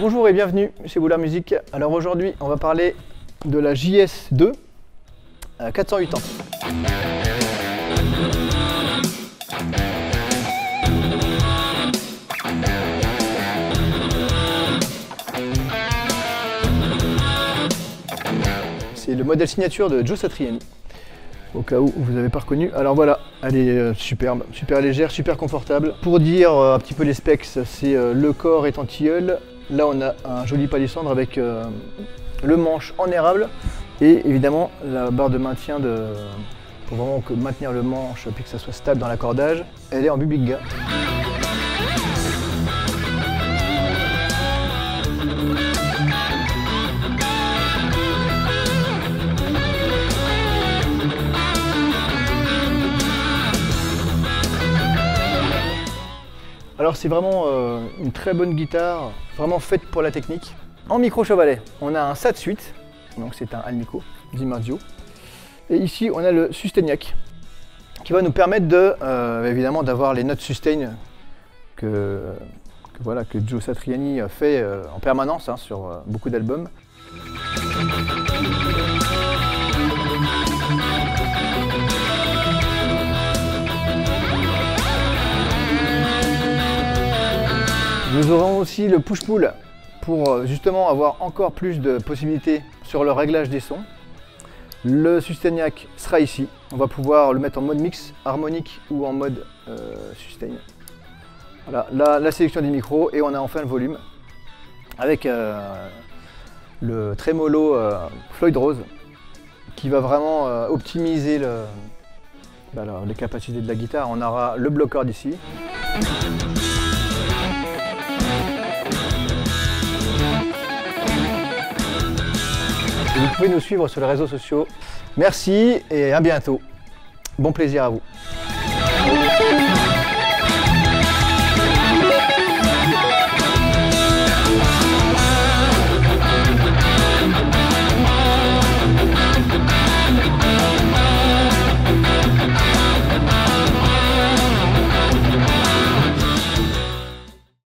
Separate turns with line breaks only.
Bonjour et bienvenue chez Boulard Musique. Alors aujourd'hui, on va parler de la JS2 à 408 ans. C'est le modèle signature de Joe Satriani. Au cas où vous n'avez pas reconnu. Alors voilà, elle est euh, superbe, super légère, super confortable. Pour dire euh, un petit peu les specs, c'est euh, le corps est en tilleul. Là on a un joli palissandre avec le manche en érable et évidemment la barre de maintien pour vraiment maintenir le manche et que ça soit stable dans l'accordage. Elle est en bubiga. Alors c'est vraiment euh, une très bonne guitare, vraiment faite pour la technique. En micro chevalet, on a un SAT suite, donc c'est un Alnico Dimarzio. Et ici on a le Susteniac, qui va nous permettre de, euh, évidemment d'avoir les notes sustain que, voilà, que Joe Satriani fait euh, en permanence hein, sur beaucoup d'albums. Nous aurons aussi le push-pull pour euh, justement avoir encore plus de possibilités sur le réglage des sons. Le Susteniac sera ici. On va pouvoir le mettre en mode mix harmonique ou en mode euh, sustain. Voilà, la, sélection des micros et on a enfin le volume avec euh, le trémolo Floyd Rose qui va vraiment optimiser bah, les capacités de la guitare. On aura le bloqueur d'ici. Vous pouvez nous suivre sur les réseaux sociaux. Merci et à bientôt. Bon plaisir à vous.